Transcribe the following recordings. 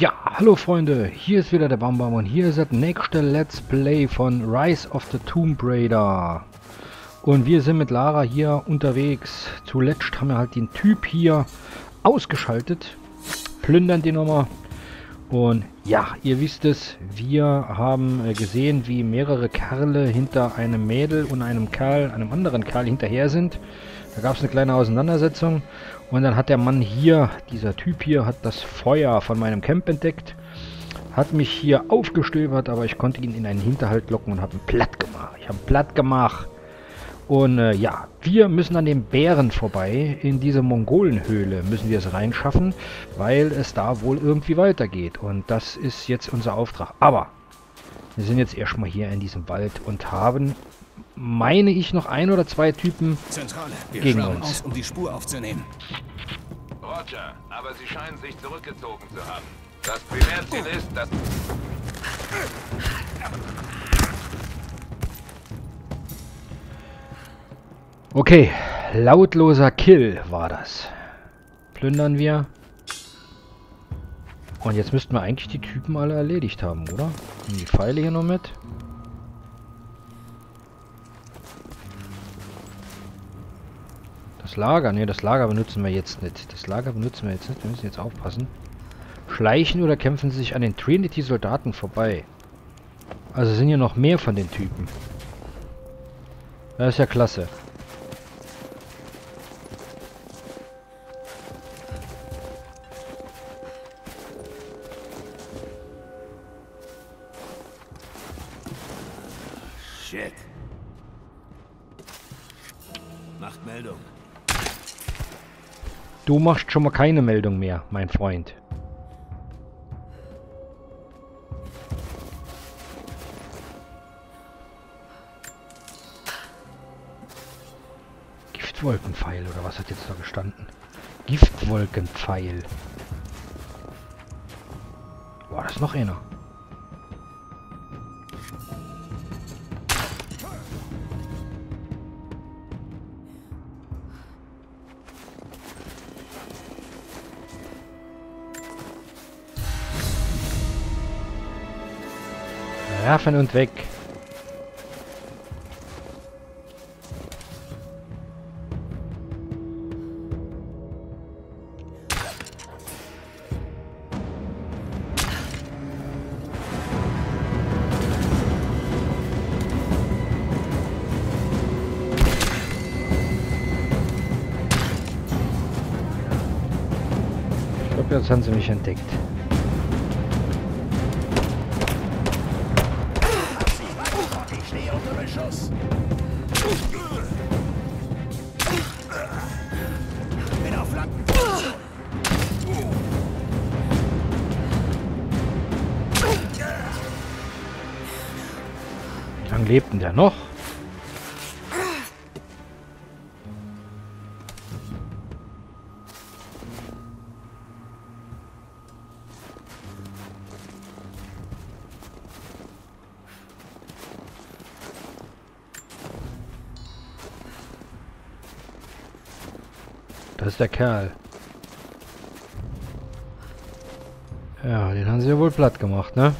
Ja, hallo Freunde, hier ist wieder der Bambam und hier ist das nächste Let's Play von Rise of the Tomb Raider. Und wir sind mit Lara hier unterwegs. Zuletzt haben wir halt den Typ hier ausgeschaltet. Plündern die nochmal. Und ja, ihr wisst es, wir haben äh, gesehen, wie mehrere Kerle hinter einem Mädel und einem Kerl, einem anderen Kerl hinterher sind. Da gab es eine kleine Auseinandersetzung. Und dann hat der Mann hier, dieser Typ hier, hat das Feuer von meinem Camp entdeckt. Hat mich hier aufgestöbert, aber ich konnte ihn in einen Hinterhalt locken und habe ihn platt gemacht. Ich habe ihn platt gemacht. Und äh, ja, wir müssen an den Bären vorbei. In diese Mongolenhöhle müssen wir es reinschaffen, weil es da wohl irgendwie weitergeht. Und das ist jetzt unser Auftrag. Aber wir sind jetzt erstmal hier in diesem Wald und haben, meine ich, noch ein oder zwei Typen Zentrale, wir gegen uns. aus, um die Spur aufzunehmen. Roger, aber sie scheinen sich zurückgezogen zu haben. Das Primärziel ist, dass... Okay, lautloser Kill war das. Plündern wir. Und jetzt müssten wir eigentlich die Typen alle erledigt haben, oder? Nehmen die Pfeile hier noch mit. Das Lager, ne, das Lager benutzen wir jetzt nicht. Das Lager benutzen wir jetzt nicht, wir müssen jetzt aufpassen. Schleichen oder kämpfen sie sich an den Trinity-Soldaten vorbei? Also sind hier noch mehr von den Typen. Das ist ja klasse. Du machst schon mal keine Meldung mehr, mein Freund. Giftwolkenpfeil oder was hat jetzt da gestanden? Giftwolkenpfeil. Boah, das noch einer. Werfen und weg. Ich glaube, jetzt haben sie mich entdeckt. Beschuss. Bin auf Flanken. Wie lange lebt denn der noch? Der Kerl. Ja, den haben sie ja wohl platt gemacht, ne?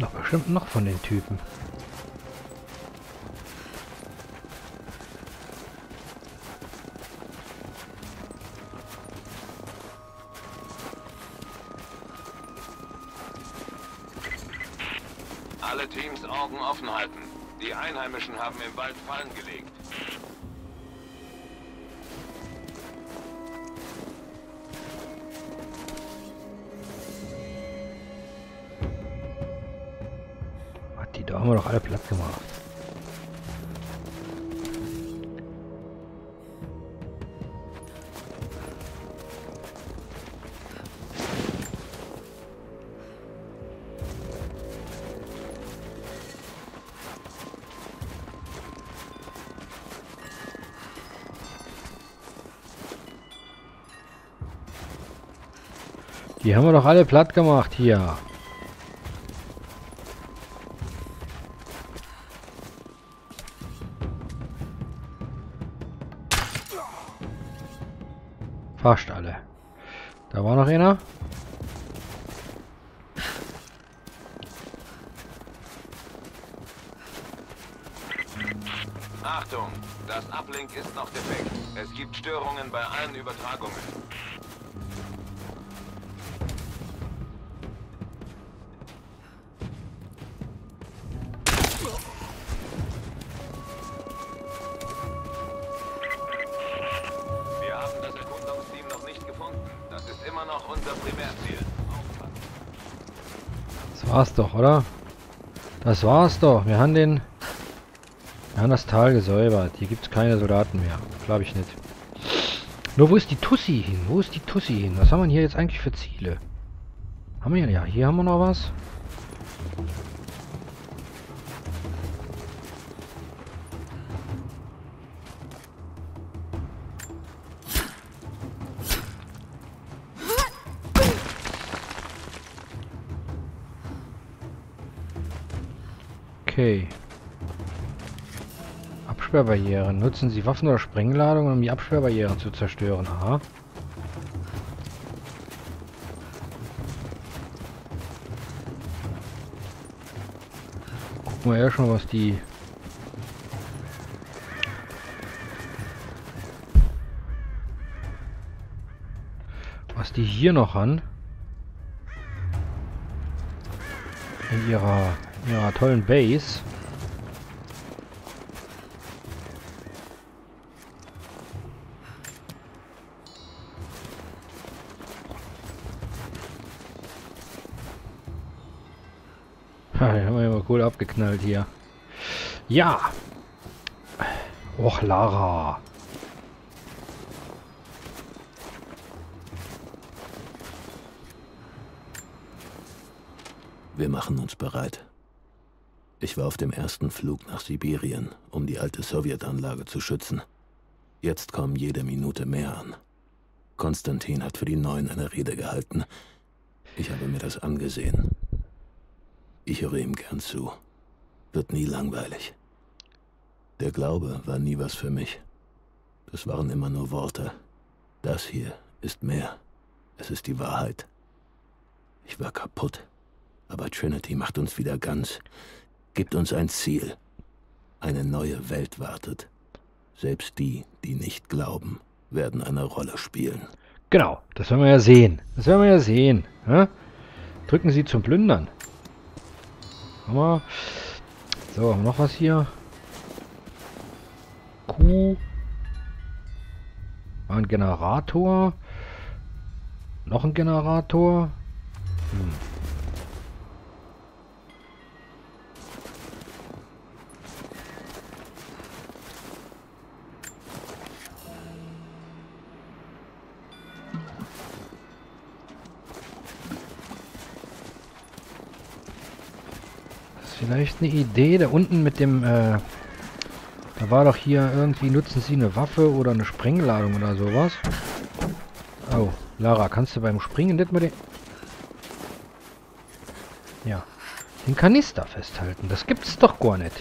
Sind doch bestimmt noch von den Typen. Alle Teams Augen offen halten. Die Einheimischen haben im Wald Fallen gelegt. Die haben wir doch alle platt gemacht hier. Fast alle. Da war noch einer. War's doch, oder? Das war's doch. Wir haben den... Wir haben das Tal gesäubert. Hier gibt's keine Soldaten mehr. Glaube ich nicht. Nur wo ist die Tussi hin? Wo ist die Tussi hin? Was haben wir hier jetzt eigentlich für Ziele? Haben wir ja. Hier haben wir noch was. Okay. Absperrbarrieren. Nutzen Sie Waffen oder Sprengladungen, um die Absperrbarrieren zu zerstören. Aha. Gucken wir ja schon, was die... Was die hier noch haben. In ihrer, ihrer tollen Base. Ha, den haben wir ja mal cool abgeknallt hier. Ja. Och, Lara. Wir machen uns bereit. Ich war auf dem ersten Flug nach Sibirien, um die alte Sowjetanlage zu schützen. Jetzt kommen jede Minute mehr an. Konstantin hat für die Neuen eine Rede gehalten. Ich habe mir das angesehen. Ich höre ihm gern zu. Wird nie langweilig. Der Glaube war nie was für mich. Das waren immer nur Worte. Das hier ist mehr. Es ist die Wahrheit. Ich war kaputt. Aber Trinity macht uns wieder ganz. Gibt uns ein Ziel. Eine neue Welt wartet. Selbst die, die nicht glauben, werden eine Rolle spielen. Genau, das werden wir ja sehen. Das werden wir ja sehen. Ja? Drücken Sie zum Plündern. Wir. So, noch was hier? Kuh. Ein Generator. Noch ein Generator. Hm. Vielleicht eine Idee. Da unten mit dem, äh, da war doch hier irgendwie, nutzen Sie eine Waffe oder eine Sprengladung oder sowas. Oh, Lara, kannst du beim Springen nicht mal den... Ja, den Kanister festhalten. Das gibt's doch gar nicht.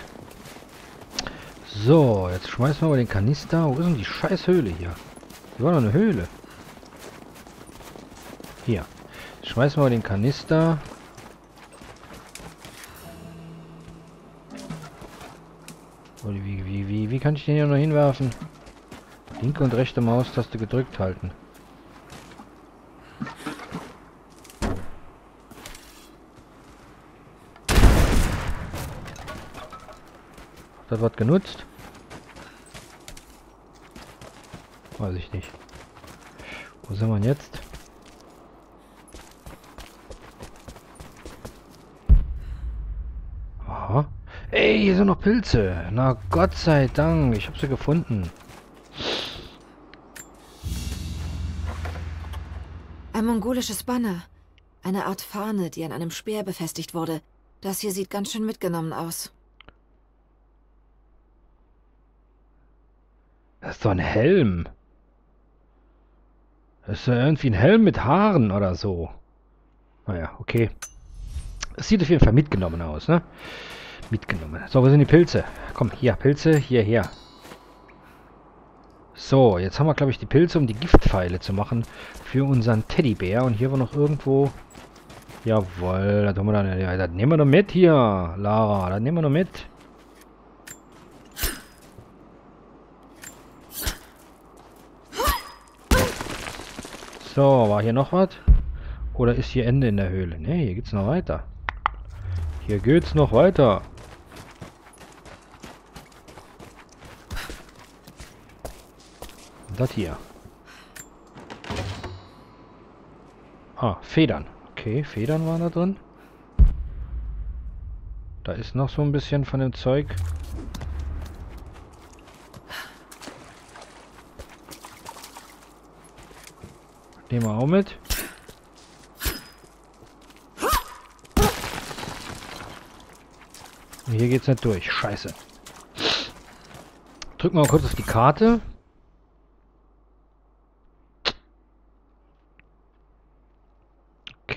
So, jetzt schmeißen wir mal den Kanister. Wo ist denn die scheiß Höhle hier? Hier war doch eine Höhle. Hier. Schmeißen wir mal den Kanister. Wie, kann ich den hier noch hinwerfen? Linke und rechte Maustaste gedrückt halten. Das was genutzt? Weiß ich nicht. Wo sind wir jetzt? Aha. Ey, hier sind noch Pilze. Na Gott sei Dank, ich habe sie gefunden. Ein mongolisches Banner. Eine Art Fahne, die an einem Speer befestigt wurde. Das hier sieht ganz schön mitgenommen aus. Das ist doch ein Helm. Das ist doch irgendwie ein Helm mit Haaren oder so. Naja, okay. Es sieht auf jeden Fall mitgenommen aus, ne? Mitgenommen. So, wo sind die Pilze? Komm, hier, Pilze, hierher. So, jetzt haben wir, glaube ich, die Pilze, um die Giftpfeile zu machen für unseren Teddybär. Und hier war noch irgendwo... Jawohl, das, haben wir dann, das nehmen wir noch mit hier, Lara. Das nehmen wir noch mit. So, war hier noch was? Oder ist hier Ende in der Höhle? Ne, hier geht's noch weiter. Hier geht's noch weiter. Das hier. Ah, Federn. Okay, Federn waren da drin. Da ist noch so ein bisschen von dem Zeug. Nehmen wir auch mit. Und hier geht's nicht durch. Scheiße. Drücken wir mal kurz auf die Karte.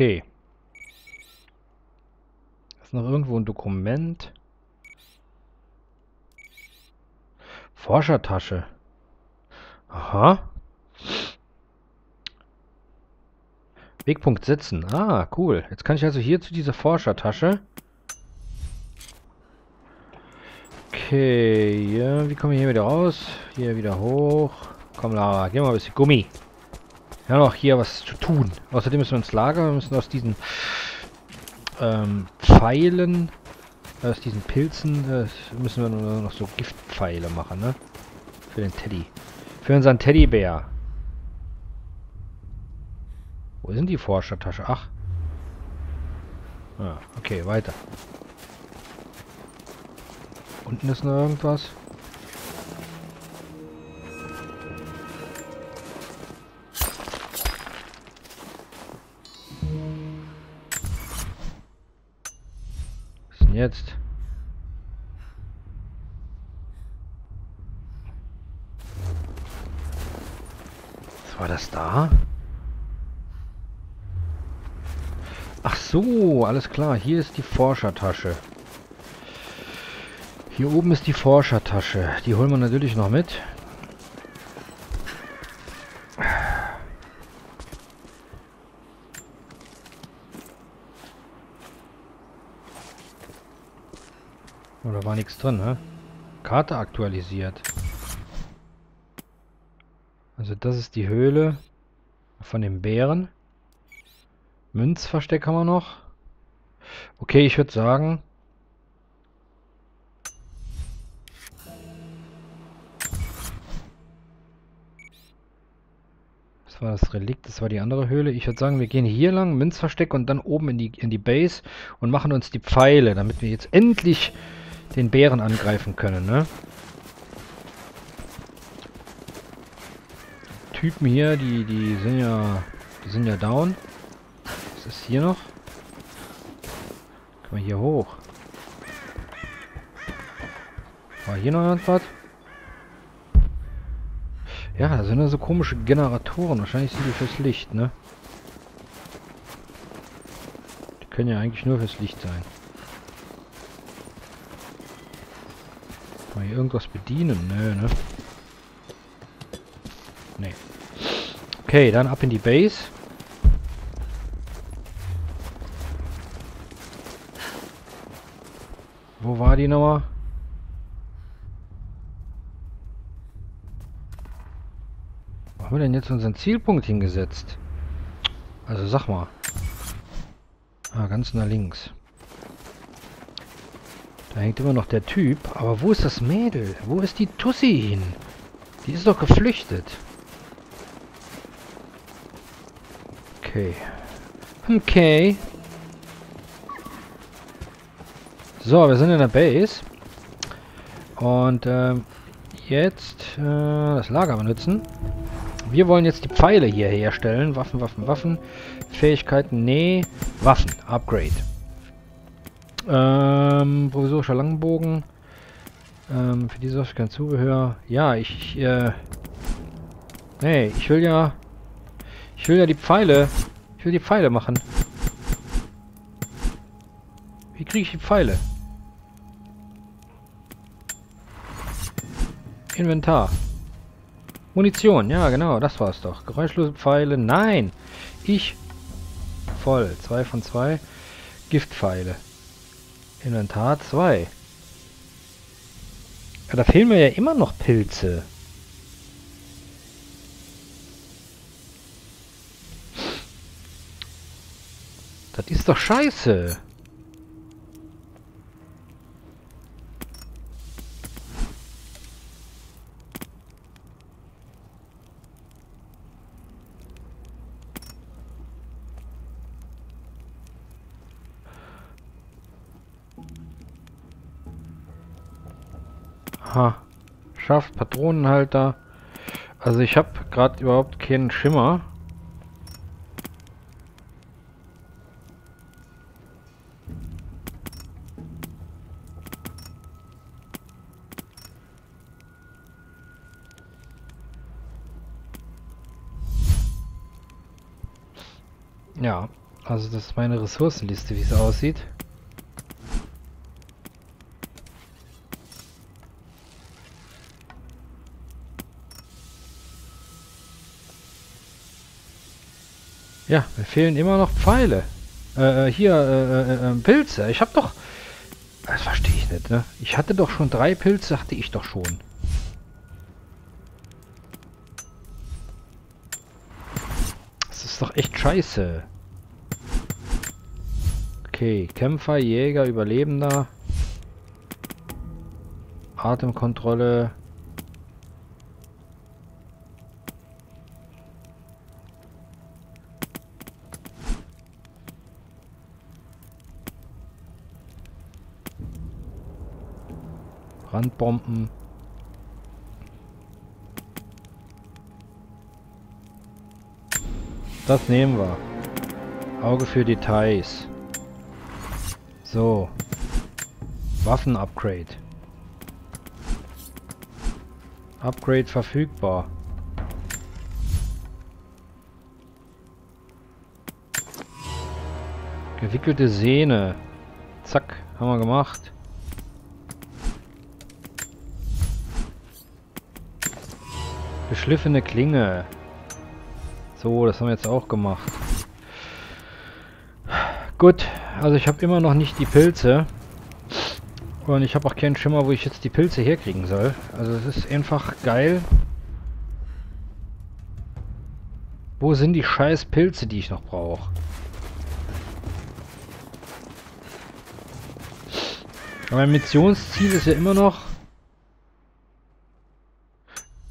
Okay. Ist noch irgendwo ein Dokument. Forschertasche. Aha. Wegpunkt setzen. Ah, cool. Jetzt kann ich also hier zu dieser Forschertasche. Okay, ja, wie kommen wir hier wieder raus? Hier wieder hoch. Komm, Lara, geh mal ein bisschen Gummi. Wir haben auch hier was zu tun. Außerdem müssen wir ins Lager. Wir müssen aus diesen ähm, Pfeilen, aus diesen Pilzen, äh, müssen wir nur noch so Giftpfeile machen, ne? Für den Teddy. Für unseren Teddybär. Wo sind die Forschertasche? Ach. Ah, okay, weiter. Unten ist noch irgendwas. Jetzt? Was war das da? Ach so, alles klar. Hier ist die Forschertasche. Hier oben ist die Forschertasche. Die holen wir natürlich noch mit. Oder oh, war nichts drin, ne? Karte aktualisiert. Also das ist die Höhle von dem Bären. Münzversteck haben wir noch. Okay, ich würde sagen... Das war das Relikt, das war die andere Höhle. Ich würde sagen, wir gehen hier lang, Münzversteck und dann oben in die, in die Base und machen uns die Pfeile, damit wir jetzt endlich den Bären angreifen können, ne? Typen hier, die, die sind ja, die sind ja down. Was ist hier noch? Können wir hier hoch? War hier noch irgendwas? Ja, da sind ja so komische Generatoren. Wahrscheinlich sind die fürs Licht, ne? Die können ja eigentlich nur fürs Licht sein. Man hier irgendwas bedienen? Nö, ne? Nee. Okay, dann ab in die Base. Wo war die Nummer? Wo haben wir denn jetzt unseren Zielpunkt hingesetzt? Also sag mal. Ah, ganz nach links. Da hängt immer noch der Typ. Aber wo ist das Mädel? Wo ist die Tussi hin? Die ist doch geflüchtet. Okay. Okay. So, wir sind in der Base. Und ähm, jetzt äh, das Lager benutzen. Wir wollen jetzt die Pfeile hier herstellen. Waffen, Waffen, Waffen. Fähigkeiten, nee. Waffen, Upgrade. Ähm, provisorischer Langbogen. Ähm, für diese Waffe kein Zubehör. Ja, ich, äh... Nee, ich will ja... Ich will ja die Pfeile... Ich will die Pfeile machen. Wie kriege ich die Pfeile? Inventar. Munition, ja genau, das war's doch. Geräuschlose Pfeile, nein! Ich voll. Zwei von zwei. Giftpfeile. Inventar 2. Ja, da fehlen mir ja immer noch Pilze. Das ist doch scheiße. Aha. Schafft Patronenhalter. Also ich habe gerade überhaupt keinen Schimmer. Ja, also das ist meine Ressourcenliste, wie es aussieht. Ja, mir fehlen immer noch Pfeile. Äh, äh hier, äh, äh, äh, Pilze. Ich hab doch... Das verstehe ich nicht, ne? Ich hatte doch schon drei Pilze, hatte ich doch schon. Das ist doch echt scheiße. Okay, Kämpfer, Jäger, Überlebender. Atemkontrolle. Brandbomben. Das nehmen wir. Auge für Details. So. Waffen-Upgrade. Upgrade verfügbar. Gewickelte Sehne. Zack, haben wir gemacht. Geschliffene Klinge. So, das haben wir jetzt auch gemacht. Gut, also ich habe immer noch nicht die Pilze. Und ich habe auch keinen Schimmer, wo ich jetzt die Pilze herkriegen soll. Also es ist einfach geil. Wo sind die scheiß Pilze, die ich noch brauche? Mein Missionsziel ist ja immer noch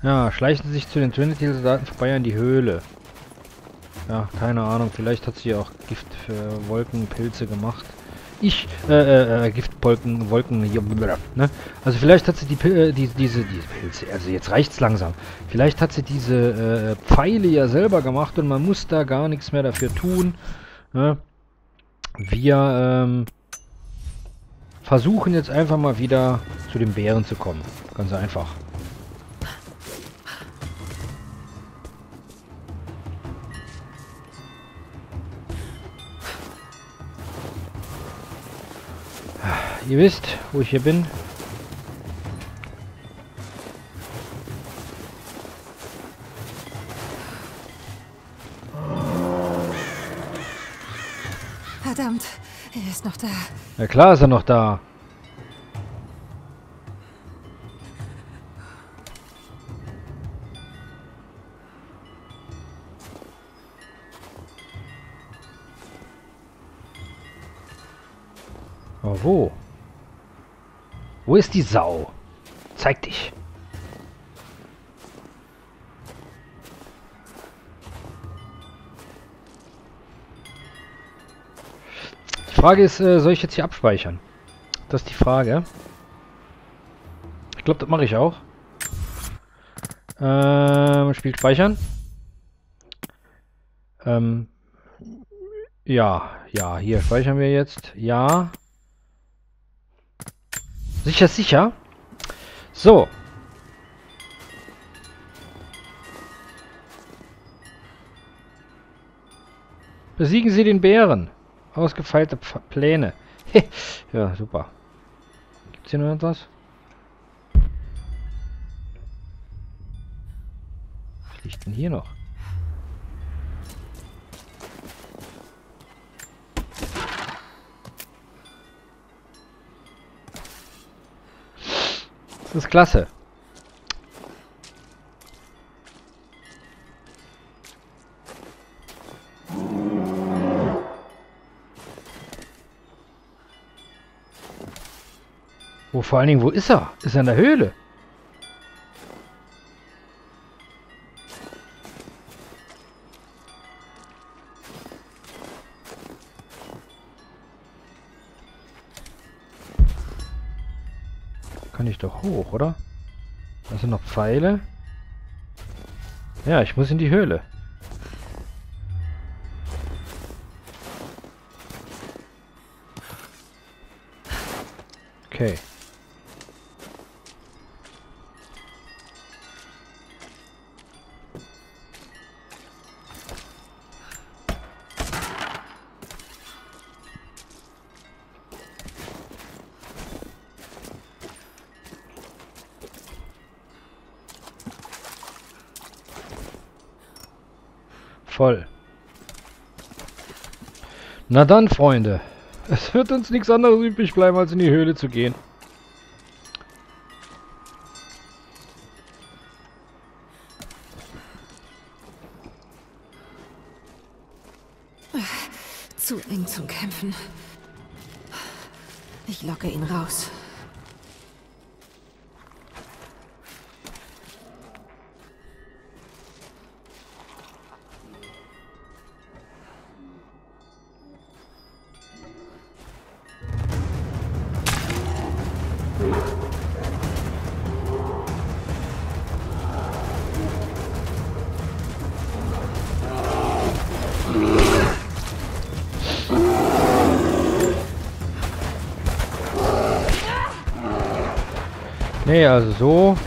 ja, schleichen Sie sich zu den Trinity-Soldaten vorbei an die Höhle. Ja, keine Ahnung. Vielleicht hat sie auch Gift für Wolkenpilze gemacht. Ich, äh, äh, äh Giftwolken, Wolken, ne? Also vielleicht hat sie die, äh, die, diese, diese Pilze, also jetzt reicht's langsam. Vielleicht hat sie diese äh, Pfeile ja selber gemacht und man muss da gar nichts mehr dafür tun. Ne? Wir, ähm, versuchen jetzt einfach mal wieder zu den Bären zu kommen. Ganz einfach. Ihr wisst, wo ich hier bin. Verdammt, er ist noch da. Ja klar ist er noch da. Wo ist die Sau? Zeig dich. Die Frage ist, äh, soll ich jetzt hier abspeichern? Das ist die Frage. Ich glaube, das mache ich auch. Ähm, Spiel speichern. Ähm, ja, ja, hier speichern wir jetzt. Ja. Sicher, sicher. So. Besiegen Sie den Bären. Ausgefeilte Pf Pläne. ja, super. Gibt's hier noch etwas? Was liegt denn hier noch? Das ist klasse. Wo vor allen Dingen, wo ist er? Ist er in der Höhle? Kann ich doch hoch, oder? Da sind noch Pfeile. Ja, ich muss in die Höhle. Okay. Na dann, Freunde. Es wird uns nichts anderes übrig bleiben, als in die Höhle zu gehen. Zu eng zum Kämpfen. Ich locke ihn raus. Nee, also so.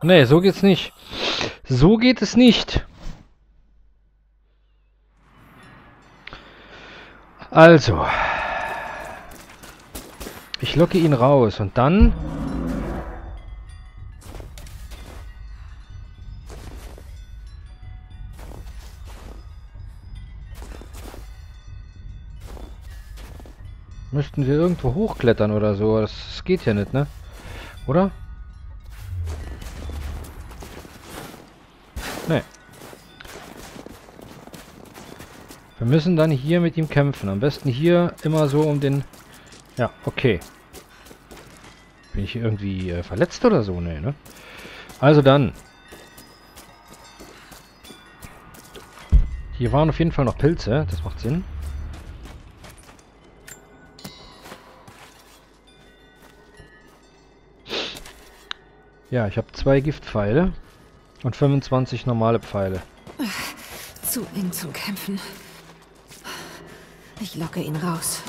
Nee, so geht's nicht. So geht es nicht. Also. Ich locke ihn raus und dann... Müssten wir irgendwo hochklettern oder so. Das, das geht ja nicht, ne? Oder? Nee. Wir müssen dann hier mit ihm kämpfen. Am besten hier immer so um den... Ja, okay. Bin ich irgendwie äh, verletzt oder so? Nee, ne? Also dann. Hier waren auf jeden Fall noch Pilze. Das macht Sinn. Ja, ich habe zwei Giftpfeile und 25 normale Pfeile. Zu eng zum Kämpfen. Ich locke ihn raus.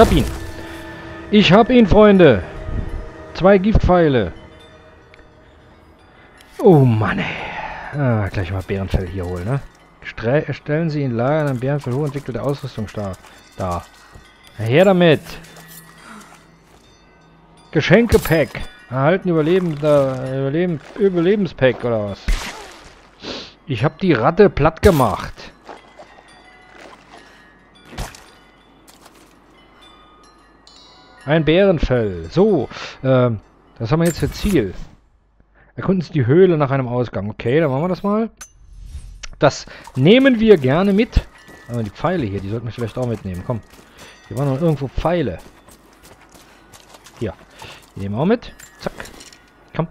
Hab ihn. Ich hab ihn, Freunde. Zwei Giftpfeile. Oh Mann, ey. Ah, gleich mal Bärenfell hier holen, ne? Stre stellen Sie in Lager einen Bärenfell hochentwickelte Ausrüstung da. Da. Her damit. Geschenkepack. Erhalten Überlebender, Überleben, Überlebenspack oder was? Ich hab die Ratte platt gemacht. Ein Bärenfell. So, ähm, das haben wir jetzt für Ziel. Erkunden Sie die Höhle nach einem Ausgang. Okay, dann machen wir das mal. Das nehmen wir gerne mit. Aber die Pfeile hier, die sollten wir vielleicht auch mitnehmen. Komm, hier waren noch irgendwo Pfeile. Hier, die nehmen wir auch mit. Zack, komm.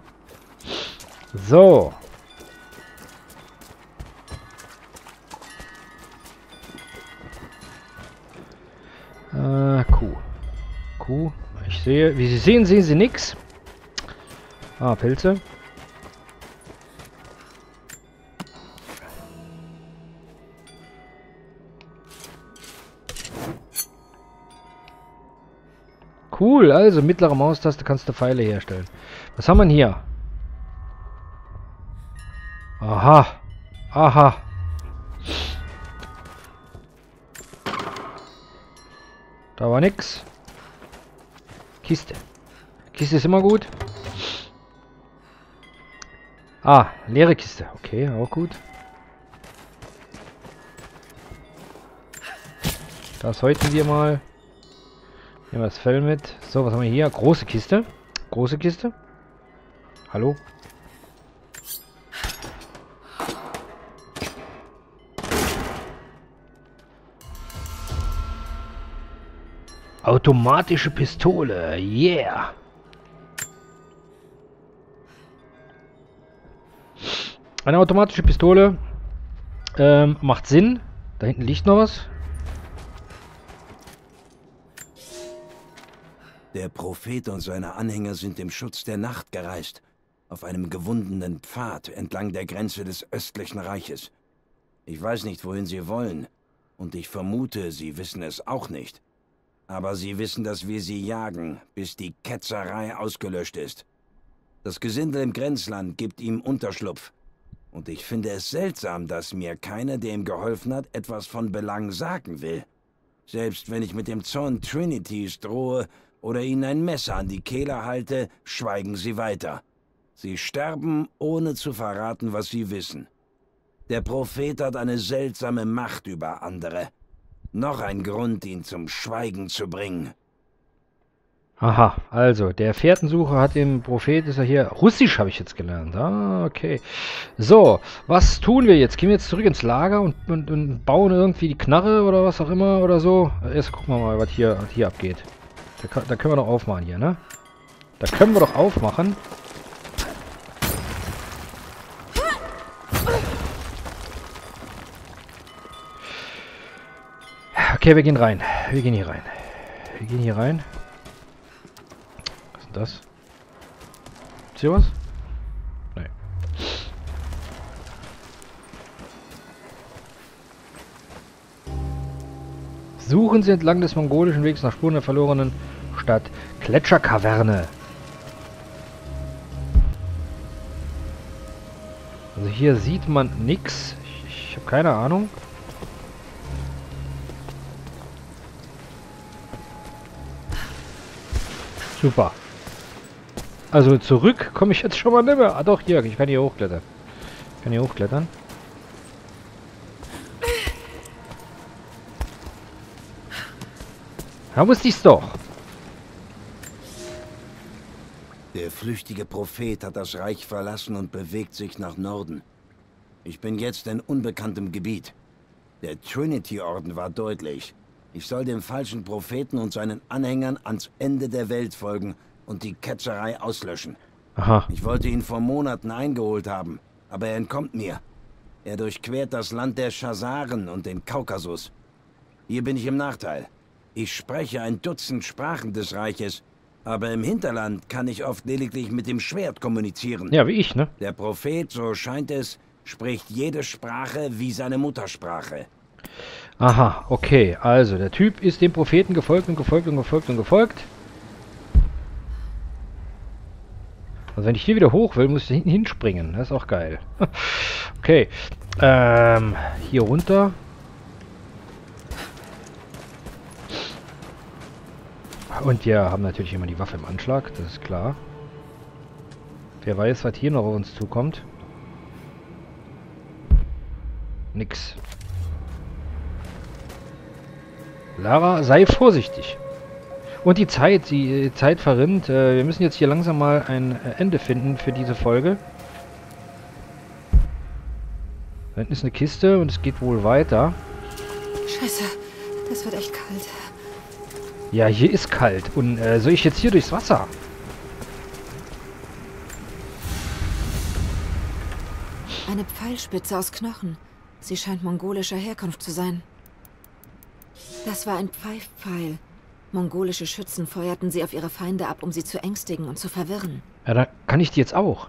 So, Kuh. Ich sehe, wie Sie sehen, sehen Sie nichts. Ah, Pilze. Cool, also mittlere Maustaste kannst du Pfeile herstellen. Was haben wir hier? Aha. Aha. Da war nix. Kiste. Kiste ist immer gut. Ah, leere Kiste. Okay, auch gut. Das häuten wir mal. Nehmen wir das Fell mit. So, was haben wir hier? Große Kiste. Große Kiste. Hallo? Automatische Pistole. Yeah. Eine automatische Pistole ähm, macht Sinn. Da hinten liegt noch was. Der Prophet und seine Anhänger sind im Schutz der Nacht gereist, auf einem gewundenen Pfad entlang der Grenze des östlichen Reiches. Ich weiß nicht, wohin sie wollen, und ich vermute, sie wissen es auch nicht. Aber sie wissen, dass wir sie jagen, bis die Ketzerei ausgelöscht ist. Das Gesindel im Grenzland gibt ihm Unterschlupf. Und ich finde es seltsam, dass mir keiner, der ihm geholfen hat, etwas von Belang sagen will. Selbst wenn ich mit dem Zorn Trinities drohe oder ihnen ein Messer an die Kehle halte, schweigen sie weiter. Sie sterben, ohne zu verraten, was sie wissen. Der Prophet hat eine seltsame Macht über andere. Noch ein Grund, ihn zum Schweigen zu bringen. Aha, also, der Fährtensucher hat im Prophet, ist er hier, Russisch habe ich jetzt gelernt. Ah, okay. So, was tun wir jetzt? Gehen wir jetzt zurück ins Lager und, und, und bauen irgendwie die Knarre oder was auch immer oder so? Erst gucken wir mal, was hier, was hier abgeht. Da, da können wir doch aufmachen hier, ne? Da können wir doch aufmachen. Okay, wir gehen rein. Wir gehen hier rein. Wir gehen hier rein. Was ist das? Ist hier was? Nee. Suchen Sie entlang des mongolischen Wegs nach Spuren der verlorenen Stadt Gletscherkaverne. Also hier sieht man nichts. Ich, ich habe keine Ahnung. Super. Also zurück komme ich jetzt schon mal nicht mehr. Ah doch, hier. Ich kann hier hochklettern. Ich kann hier hochklettern. Da wusste ich's doch. Der flüchtige Prophet hat das Reich verlassen und bewegt sich nach Norden. Ich bin jetzt in unbekanntem Gebiet. Der Trinity-Orden war deutlich. Ich soll dem falschen Propheten und seinen Anhängern ans Ende der Welt folgen und die Ketzerei auslöschen. Aha. Ich wollte ihn vor Monaten eingeholt haben, aber er entkommt mir. Er durchquert das Land der Schasaren und den Kaukasus. Hier bin ich im Nachteil. Ich spreche ein Dutzend Sprachen des Reiches, aber im Hinterland kann ich oft lediglich mit dem Schwert kommunizieren. Ja, wie ich, ne? Der Prophet, so scheint es, spricht jede Sprache wie seine Muttersprache. Aha, okay. Also, der Typ ist dem Propheten gefolgt und gefolgt und gefolgt und gefolgt. Also, wenn ich hier wieder hoch will, muss ich hinten hinspringen. Das ist auch geil. okay. Ähm, hier runter. Und wir haben natürlich immer die Waffe im Anschlag, das ist klar. Wer weiß, was hier noch auf uns zukommt. Nix. Lara, sei vorsichtig. Und die Zeit, die äh, Zeit verrinnt. Äh, wir müssen jetzt hier langsam mal ein äh, Ende finden für diese Folge. Da hinten ist eine Kiste und es geht wohl weiter. Scheiße, das wird echt kalt. Ja, hier ist kalt. Und äh, soll ich jetzt hier durchs Wasser? Eine Pfeilspitze aus Knochen. Sie scheint mongolischer Herkunft zu sein. Das war ein Pfeifpfeil. Mongolische Schützen feuerten sie auf ihre Feinde ab, um sie zu ängstigen und zu verwirren. Ja, da kann ich die jetzt auch.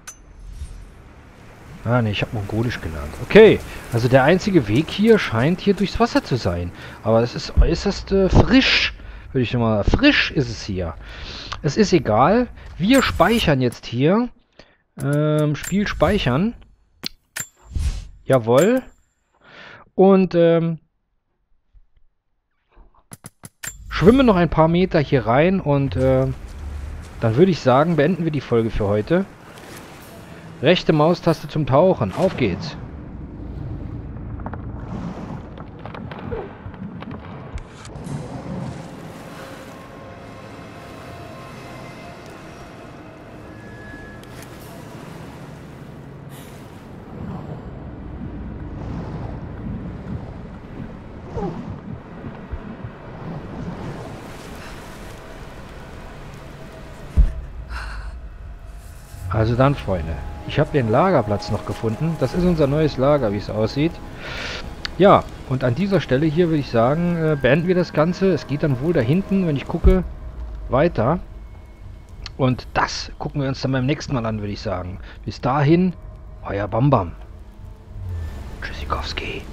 Ah, ne, ich habe Mongolisch gelernt. Okay, also der einzige Weg hier scheint hier durchs Wasser zu sein. Aber es ist äußerst äh, frisch, würde ich mal Frisch ist es hier. Es ist egal. Wir speichern jetzt hier. Ähm, Spiel speichern. Jawohl. Und, ähm, schwimme noch ein paar Meter hier rein und, äh, dann würde ich sagen, beenden wir die Folge für heute. Rechte Maustaste zum Tauchen. Auf geht's. Also dann, Freunde. Ich habe den Lagerplatz noch gefunden. Das ist unser neues Lager, wie es aussieht. Ja, und an dieser Stelle hier würde ich sagen, äh, beenden wir das Ganze. Es geht dann wohl da hinten, wenn ich gucke, weiter. Und das gucken wir uns dann beim nächsten Mal an, würde ich sagen. Bis dahin, euer Bambam. Tschüssikowski.